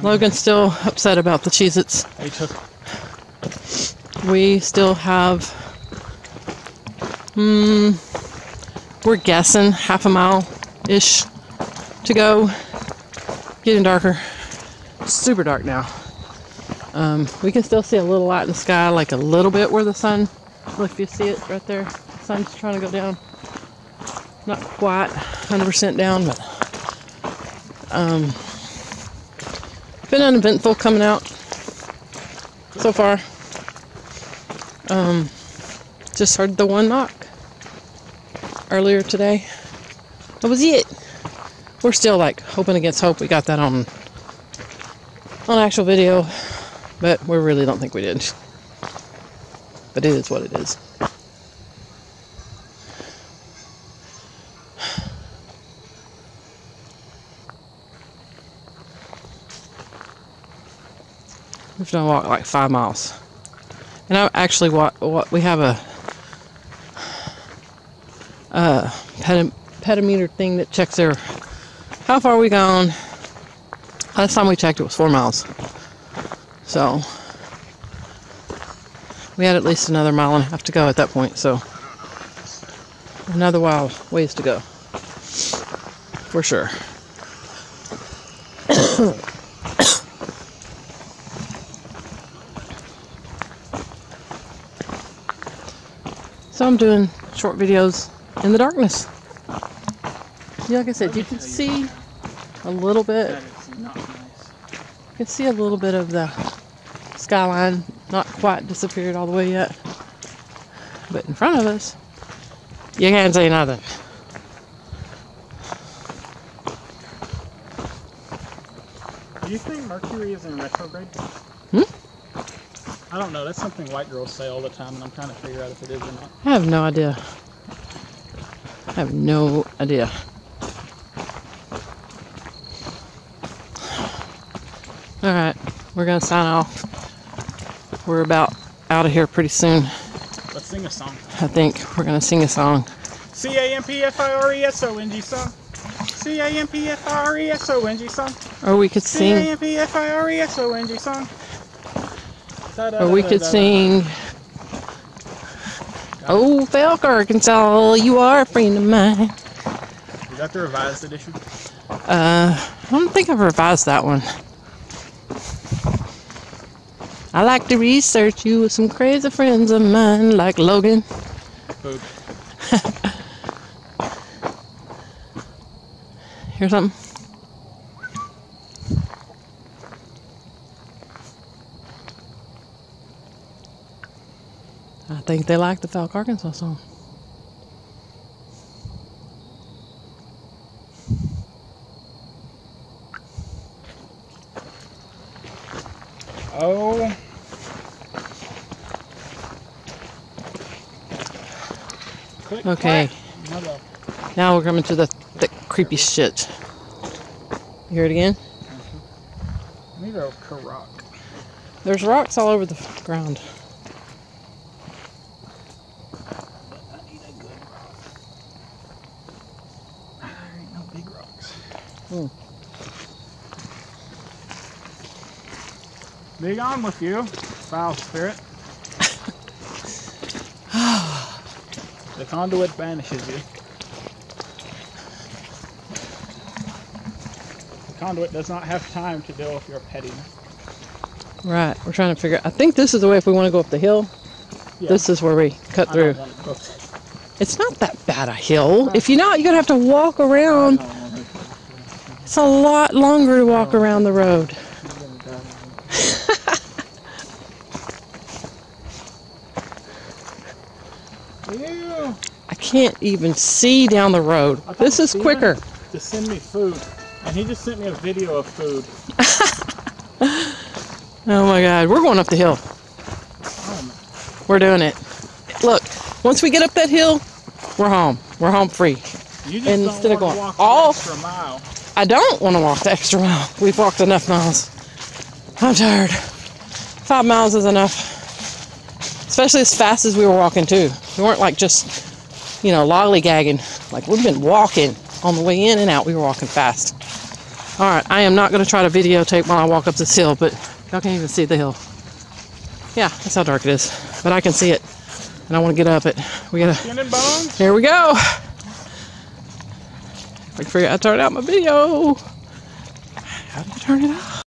Logan's still upset about the Cheez Its. Took We still have, hmm, we're guessing half a mile ish to go. Getting darker. Super dark now. Um, we can still see a little light in the sky, like a little bit where the sun, look if you see it right there, the sun's trying to go down. Not quite 100% down, but um, been uneventful coming out so far. Um, just heard the one knock earlier today. That was it. We're still like hoping against hope we got that on on actual video, but we really don't think we did. But it is what it is. We've done a walk like five miles. And I actually we have a pedi- pedimeter thing that checks their how far we gone. Last time we checked it was four miles. So we had at least another mile and a half to go at that point, so another while ways to go. For sure. So I'm doing short videos in the darkness. Yeah, like I said, you can see a little bit. that is not nice. You can see a little bit of the skyline, not quite disappeared all the way yet. But in front of us, you can't see nothing. Do you think Mercury is in retrograde? Hmm? I don't know. That's something white girls say all the time, and I'm trying to figure out if it is or not. I have no idea. I have no idea. All right, we're gonna sign off. We're about out of here pretty soon. Let's sing a song. I think we're gonna sing a song. C A M P F I R E S O N G song. C A M P F I R E S O N G song. Or we could sing, M P F I R E S O N G song. Or we could sing. Oh, Falk, Arkansas, you are a friend of mine. Is that the revised edition? Uh, I don't think I've revised that one. I like to research you with some crazy friends of mine, like Logan. Here's something. Think they like the Falk, Arkansas song. Oh. Click, Okay. clack. Now we're coming to the, the creepy shit. You hear it again? I need a Karak. There's rocks all over the ground. I need a good rock. There ain't no big rocks. Hmm. Be on with you, foul spirit. the conduit banishes you. The conduit does not have time to deal with your pettiness. Right, we're trying to figure out. I think this is the way if we want to go up the hill. Yeah. This is where we cut I through. don't want to go- It's not that bad a hill. If you're not, you're gonna have to walk around. Don't want to- It's a lot longer to walk around the road. I can't even see down the road. This is quicker. To send me food, and he just sent me a video of food. Oh my god, we're going up the hill. We're doing it. Look, once we get up that hill, we're home. We're home free. you just instead of going all- extra mile. I don't want to walk the extra mile. We've walked enough miles. I'm tired. Five miles is enough. Especially as fast as we were walking, too. We weren't like just, you know, lollygagging. Like we've been walking on the way in and out. We were walking fast. All right, I am not going to try to videotape while I walk up this hill, but y'all can't even see the hill. Yeah, that's how dark it is. But I can see it, and I want to get up it. We gotta. Here we go. I figured I'd turn out my video. How do you turn it off?